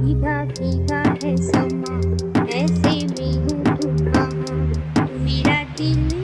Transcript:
भीगा भीगा है समा ऐसे में हूँ मेरा दिल